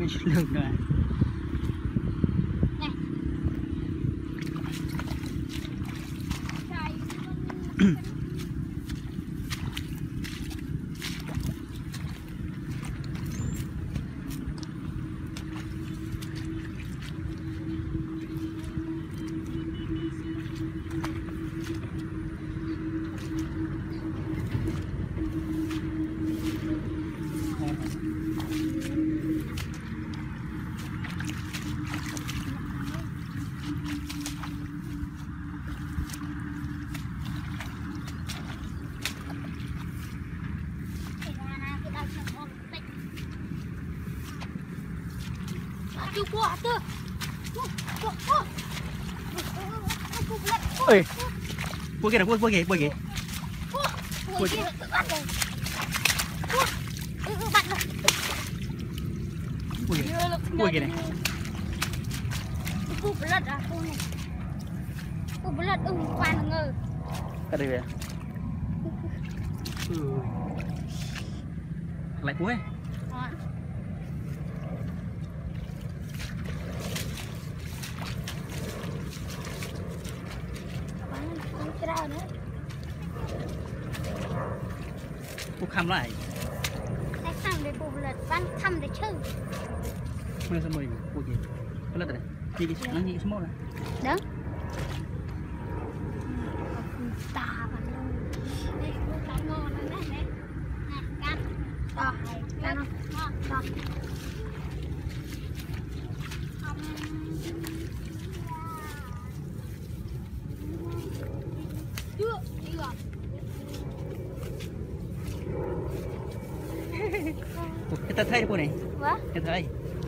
Mấy lưng rồi này Aduh, kuat tu. Ê Bua kìa nè, bua, bua kìa, bua kìa Ui, kia tự bắt rồi. Ui, ừ, ừ, bắt rồi. Bua kìa Đưa lực Ui, kìa này. Cô bật lật à, cô này. Cô bật lật, ừ, quan ngờ. Ở đây kìa Ừ Lại cuối ច្រើនណាពូខំឡើយតែខំតែពូផលិតបានខំតែឈឺមើលសមួយពូជិះផលិតតែជីកនឹងជីកស្មោះណាដឹងតាបាននេះពូកាន់ងណាណាកាត់តោះកាត់តោះ Cái này. Vâng, Cái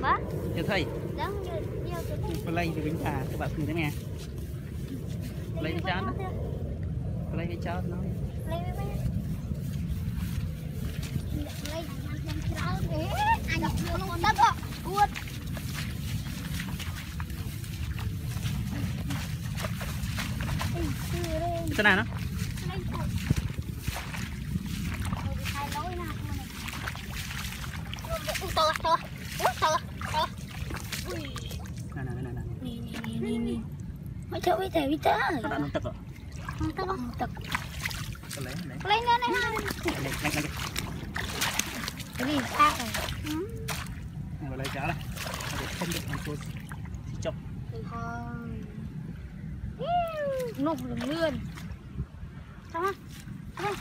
vâng. Cái thấy Đó, nhiều, nhiều cái này. Có lấy từ bánh trà Các bạn nhìn thấy nè. Lấy cái chán đó. Lấy cái chán nó Lấy cái này. Lấy ăn cháo để anh mua nó đất ạ. Uất. Ê, chưa đây. Cái tên nào nó? Lấy cột. Rồi thì thay lối nào của mình. Ui, to, to. To, to. Ui. Nè, nè, nè, nè Nè, nè. Mấy chỗ biết thế. Các bạn nó tập rồi Không tao không tập. Có lấy, lấy Lên này. Lấy, lấy, lấy, lấy Cái gì sao rồi? Này vào lấy cháo này không được ăn Thì chọc Nục lươn lươn. Sao á? Sao á?